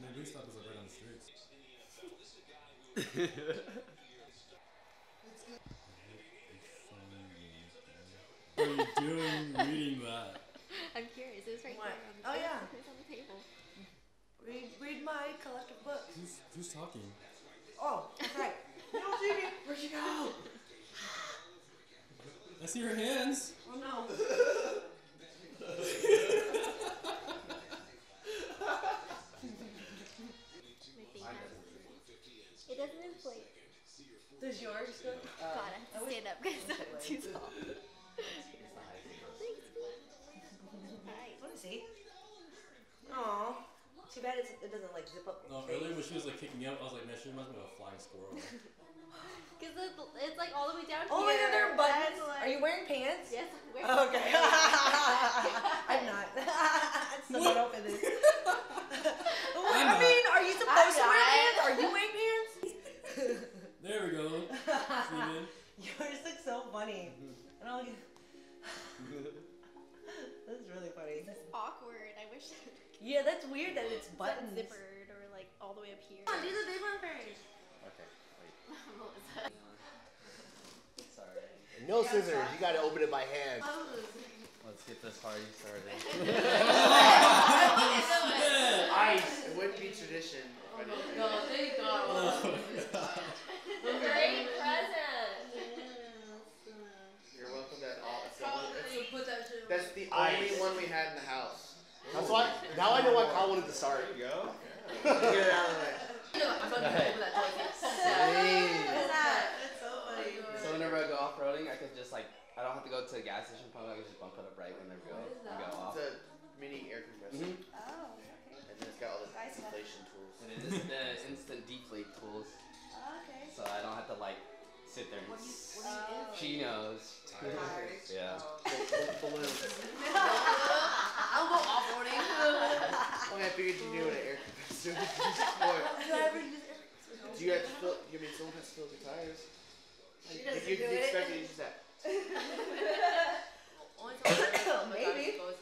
The blue stop is like right on the street. What are you doing reading that? I'm curious. It was right What? there. On the Oh, yeah. It's on the table. Read, read my collective books. Who's, who's talking? Oh, that's right. You don't see me. Where'd you go? I see your hands. Oh no. Doesn't inflate. Does yours go? Uh, God, I have to stand up because wish I'm too tall. Thanks. Hi. I want to see. Aw. Too bad it's, it doesn't like zip up. No, your earlier when she was like kicking me out, I was like, man, she reminds me of a flying squirrel. Because it's, it's like all the way down Oh, here. look at their buttons. That's why- Are you wearing pants? Yes, I'm wearing Okay. pants. I'm not. Still not open this. I'm I not. mean, are you supposed to wear pants? Are you wearing pants? there we go. Steven. Yours look so funny. I don't like That's really funny. This is awkward. I wish Yeah, that's weird that it's was buttons. zippered or like all the way up here. Come on, do the big one first. Okay, wait. Melissa. Sorry. No scissors. You gotta open it by hand. Oh, Let's get this party started. Ice. It wouldn't be tradition. if I didn't. God, thank God. Oh, God. Great present. You're welcome. That all. It's the only, it's, put that shit that's the Ice. only one we had in the house. That's why. Now I know why Kyle start. There you go. Get it out of the way. So whenever I go off roading, I can just like I don't have to go to a gas station pump. I can just bump it up right whenever we go. We go off. It's a mini air compressor, Mhm. Oh, and then it's got all the inflation tools. And it is the instant deflate tools, okay. so I don't have to like sit there and. s- She knows. Yeah. Balloons. I'll go off roading. Well, I figured you knew what an air compressor was. Do you have to fill? I mean, someone has to fill the tires. She If doesn't you do can it. expect me to use that. Maybe. It's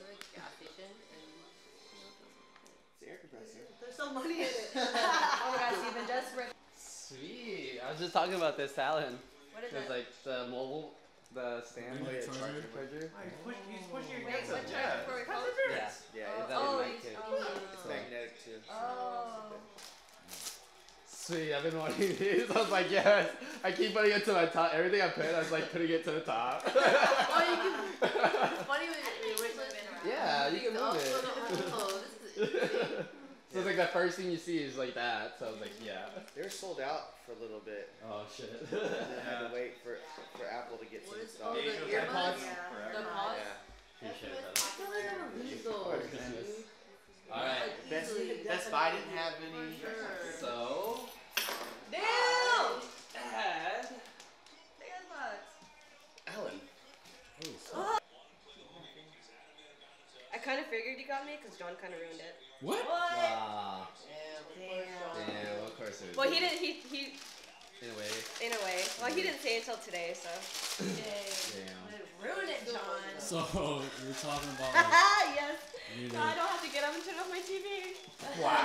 the air compressor. There's so money in it. oh my god, Steven just. Sweet. I was just talking about this, Alan. What is it? It's like the mobile, the stand Magnetic yeah, charger. charger. Oh, he's pushing, he's pushing your Wait, what up. charger for a color? Yeah. Yeah, That Oh, would make you- it. it's magnetic too. Oh. Sweet, I've been wanting these. I was like, yes. I keep putting it to my top. Everything I put, I was like putting it to the top. Oh, you can. It's funny when you wish yeah, you can move it. Oh, this is. So it's like the first thing you see is like that. So I was like, yeah. They were sold out for a little bit, Oh shit. and then I had to wait for for Apple to get some What is stock. oh, the Yeah. earbuds? Yeah. The pods? Yeah. Appreciate I that. feel oh, like I'm gonna lose Oh, those. goodness. dude. Alright. Like, Best, easily, Best. Buy didn't have any. So. Damn! Kind of figured you got me because John kind of ruined it. what? What? Ah. Damn. Damn. Of course it was. Well, he didn't. He he In a way. in a way. Well, he didn't say it until today, so. Damn. Ruin it, John. So you're talking about like yes. you Now I don't have to get up and turn off my TV. Wow.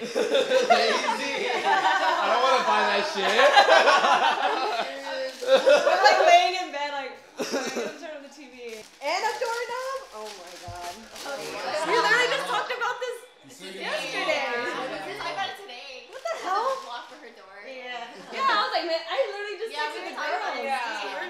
Lazy. I don't want to buy that shit. I'm like laying in bed, like I'm gonna turn on the TV. And a doorknob. Oh my god. We literally just talked about this. yesterday. I got it today. What the hell? Block for her door. Yeah. Yeah. I was I literally just Yeah, texted we the were talking girls. about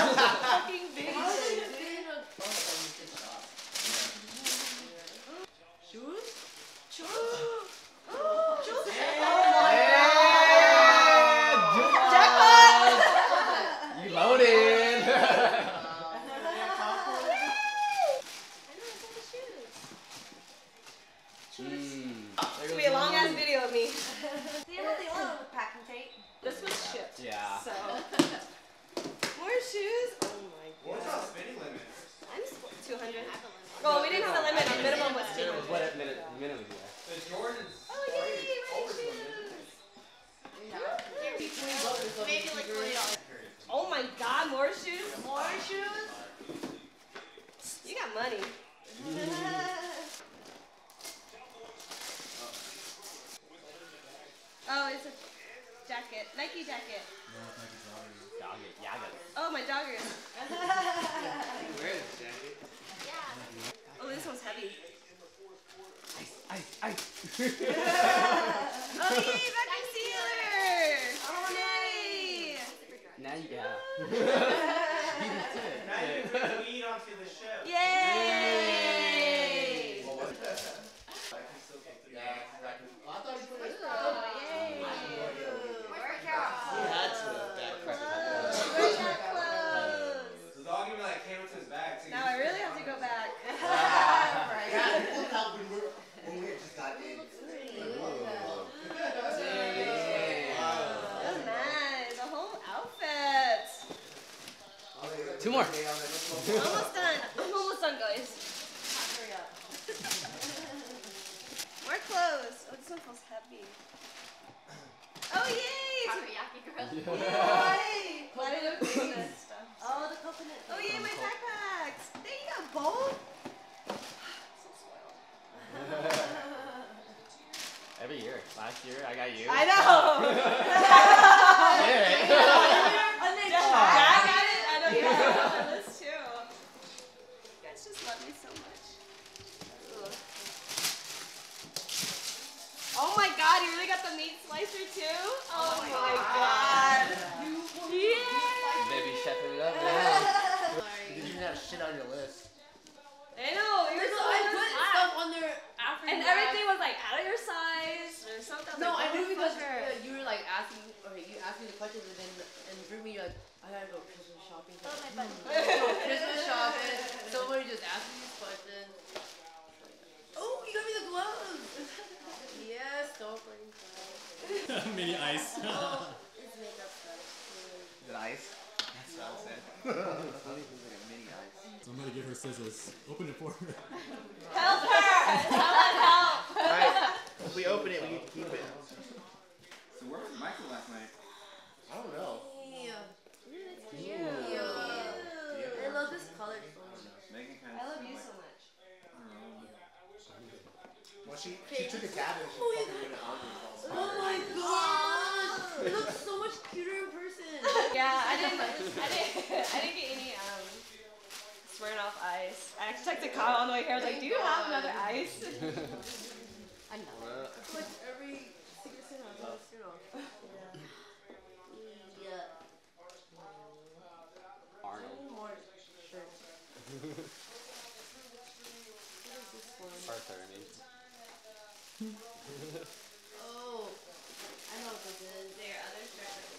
何? Oh, yay! Vacuum sealer. Oh, yay! now you got Now you can bring weed onto the ship. Yay! Oh, yay! He had to have back Where's that clothes? The dog even like came into his bag. So Now I really have to go back. Right. look how we were when we had just got in. That was nice. The whole outfit. Two more. Almost done. I'm almost done, guys. Hurry up. More clothes. Oh, this one feels heavy. Oh, yay! Takoyaki girl. Yay! Glad I don't do this stuff. Oh, the coconut. Oh, yay, my backpacks. There you go, both. Every year. Last year I got you. I know. Yeah. Jack got it. I know you have it on my list too. You guys just love me so much. Ugh. Oh my god, you really got the meat slicer too? Oh, oh my god. Yeah. Baby chefing it up, man. You didn't even have shit on your list. I know. You're So so I put stuff on there after And you everything was like out of your size or something. asked- No, I knew because uh, you were like asking, or you asked me the questions, and then and for me, you're like, I gotta go Christmas shopping. Oh, my button. Go Christmas shopping. Somebody just asked me these questions. Oh, you got me the gloves. yes, don't bring gloves. Mini ice. Oh, it's makeup stuff. Is it ice? That's what I said. Somebody give her scissors. Open it for her. Help her! Someone help! Alright. If we open it, we need to keep it. So where was Michael last night? I don't know. Yeah. Cute. Yeah. I love this color so much. Megan kind I love you so much. Well, she, she took a dab and she fucking went on with Oh my god! It looks so much cuter in person. Yeah, I didn't. I didn't. I didn't get any um. Smirnoff ice. I actually texted Kyle on the way here. I was like, "Do you have another ice?" I know. Like every secret Santa has a Santa. Yeah. Arnold. Two more shirts. What is this one? Arthur, I mean. Oh, I know what this is. There, other shirts.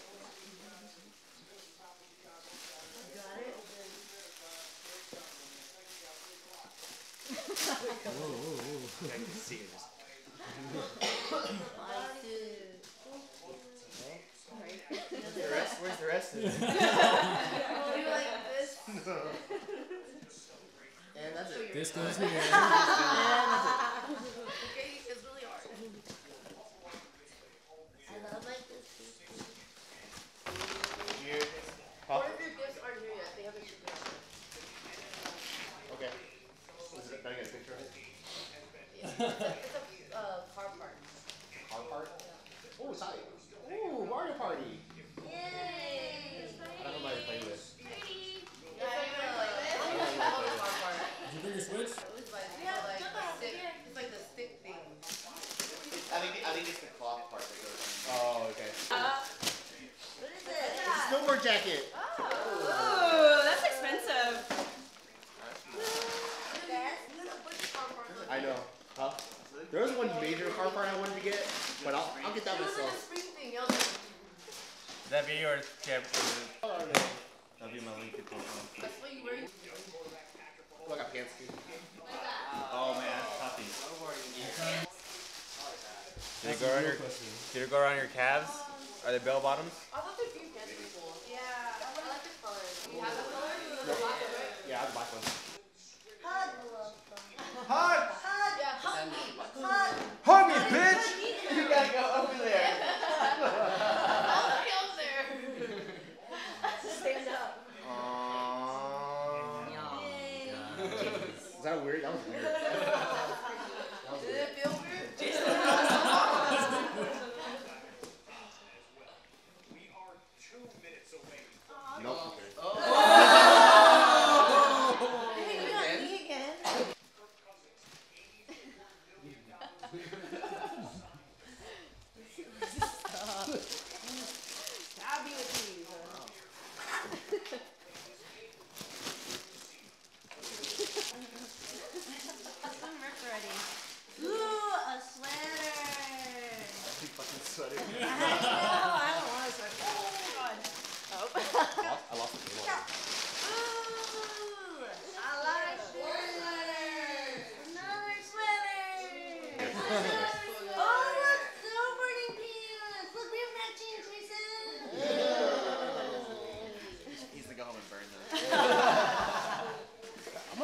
Got it. Whoa, whoa, whoa. I can see it. I did. Where's the rest? Where's the rest of? You like this? And that's it. This goes here. Okay, it's really hard. I love like this. Here. Huh? What if your gifts aren't here yet? They haven't shipped yet. Okay. Is it, can I get a picture of it? Yeah. It's a, it's a uh, car part. Car part? Oh, it's high. Ooh, Mario Party. Yay! I don't know why to play with. It's like a, I don't know what the car part. Did you bring your switch? It was by like the stick. It's like the stick thing. I think I think it's the cloth part that goes on. Oh, okay. What is it? Snowboard jacket. Ooh, that's expensive. I know. Huh? There was one major car part I wanted to get, but I'll, I'll get that It was like a myself. spring thing. I was like, That be your yeah, My that's what you wear. Oh, I got pants too. Oh man, that's toughy. Did it go around your. Did it go around your calves? Are they bell bottoms? Is that weird? That was weird. That was weird. Did it feel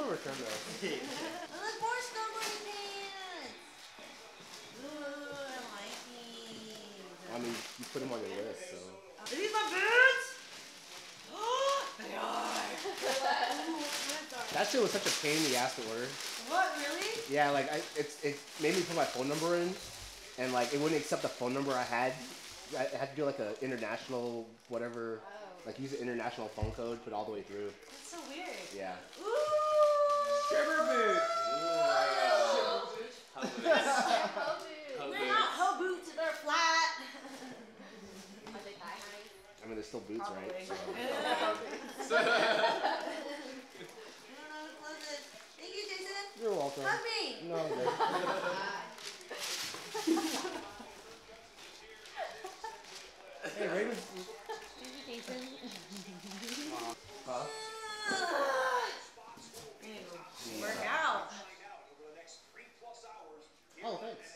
I'm gonna return those. Look, more snowboarding pants. Ooh, I like these. I mean, you put them on your list, so. Are these my boots? they are. That shit was such a pain in the ass to order. What, really? Yeah, like I, it's it made me put my phone number in, and like it wouldn't accept the phone number I had. I had to do like a international whatever, like use an international phone code, put all the way through. That's so weird. Yeah. Ooh. Stripper boot. They're not hoe boots, they're flat. Are they thigh high? I mean, they're still boots, right? So. I don't know who closed it. Thank you, Jason. You're welcome. Hug me. No, I'm good. hey, Raven. Huh? Ew. Work out. Oh, thanks.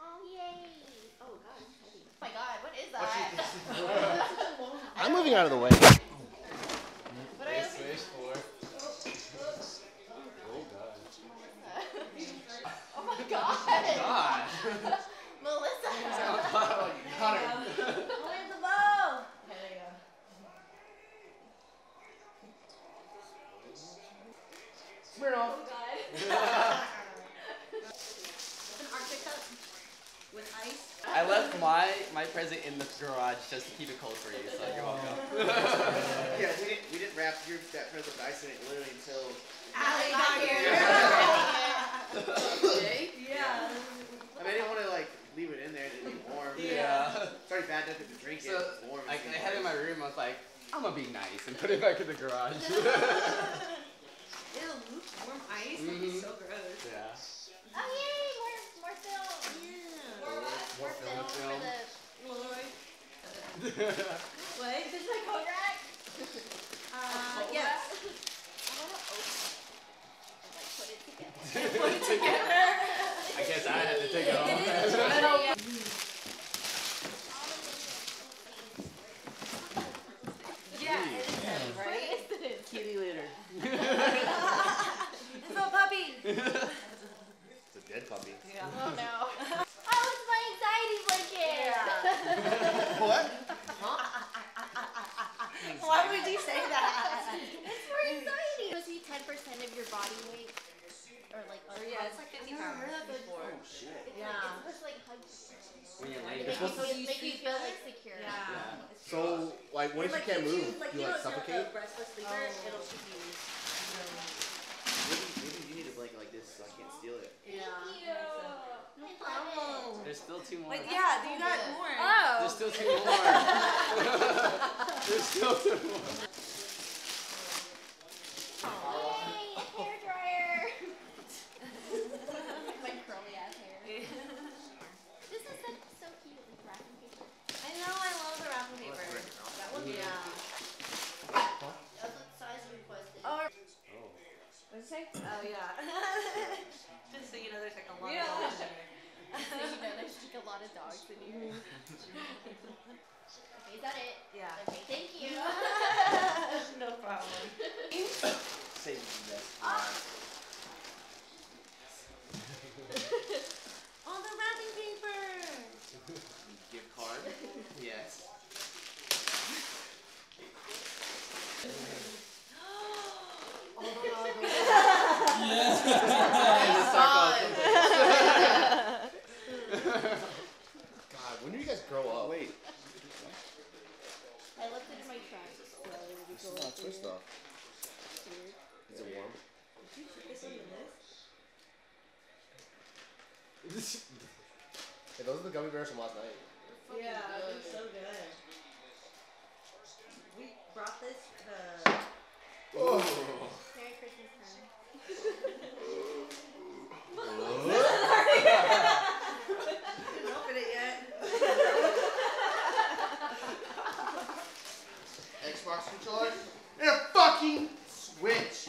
Oh yay! Oh god, it's heavy. Oh my god, what is that? I'm moving out of the way. What I Switch four. Oh my god! God. Melissa! Oh, you got her. Where's the bow? Okay, there you go. Smirnoff. An Arctic cup with ice. I left my my present in the garage just to keep it cold for you, so you're welcome. Yeah, we didn't we didn't wrap your that present with ice in it literally until Allie got here. yeah. I mean I didn't want to like leave it in there and it'd be warm. Yeah. It's already bad enough if you drink it. So, it's warm. I, it's I had it in my room. I was like, I'm gonna be nice and put it back in the garage. Ew, warm ice? That'd be Mhm. so gross. yeah. Oh yay! More, more film! Yeah. More, what? More more film, film, film. for the... Polaroid. What? Is my Kodak? Uh, yes. I wanna open it. And like put it together. Put it together. I guess I had to take it off. Yeah, it is heavy, What right? is this? Kitty litter. It's a puppy. It's a dead puppy. Yeah. Oh no. Oh, it's my anxiety blanket! What? Why would you say that? It's for anxiety. It be 10% of your body weight. Or like, Or yeah, it's like 50 pounds before. Oh shit. It's Yeah. like, it's supposed like hug you. When you're laying you down. feel, make you feel like secure. Yeah. So, like, what if you can't move? Like, You you like suffocate? The breathless sleeper, Oh. it'll keep you. Maybe, maybe you need a blanket like this so I can't steal it. Yeah. Thank you. No. There's still two more. Wait, yeah, you got more. Oh. There's still two more. There's still two more. This is not a twist off. Is it warm? Did you put this on your list? hey, those are the gummy bears from last night. Yeah, they're so good. We brought this. Uh, oh. And a fucking Switch.